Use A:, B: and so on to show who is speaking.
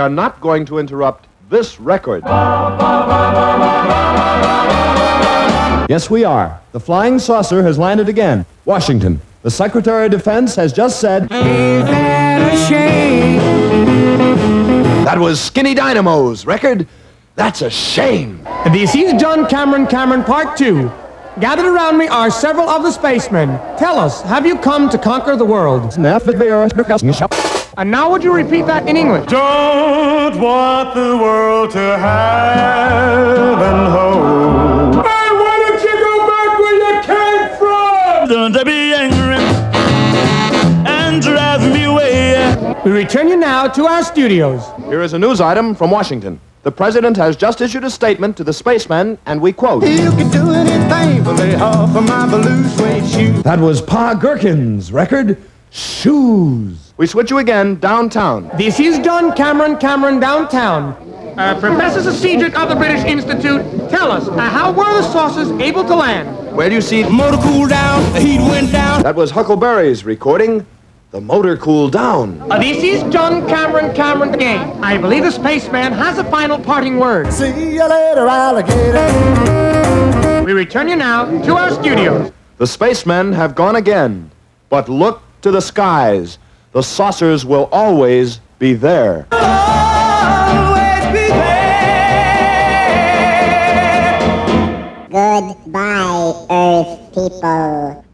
A: are not going to interrupt this record.
B: Yes, we are. The flying saucer has landed again. Washington. The Secretary of Defense has just said.
A: That was Skinny Dynamo's record. That's a shame.
C: This is John Cameron Cameron Part 2. Gathered around me are several of the spacemen. Tell us, have you come to conquer the world? And now would you repeat that in English?
D: Don't want the world to have and hold.
C: Hey, why don't you go back where you came from?
D: Don't be angry and drive me away.
C: We return you now to our studios.
A: Here is a news item from Washington. The president has just issued a statement to the spacemen, and we quote
E: You can do anything but lay off of my blue suede shoes.
B: That was Pa Gherkin's record, Shoes.
A: We switch you again downtown.
C: This is John Cameron Cameron downtown. Uh, Professor Cedric of the British Institute, tell us, uh, how were the saucers able to land?
A: Where do you see
E: Motor cooled down, the heat went down.
A: That was Huckleberry's recording. The motor cooled down.
C: Uh, this is John Cameron Cameron again. I believe the spaceman has a final parting word.
E: See you later, alligator.
C: We return you now to our studios.
A: The spacemen have gone again. But look to the skies the saucers will always be there.
E: Always be there. Goodbye, Earth people.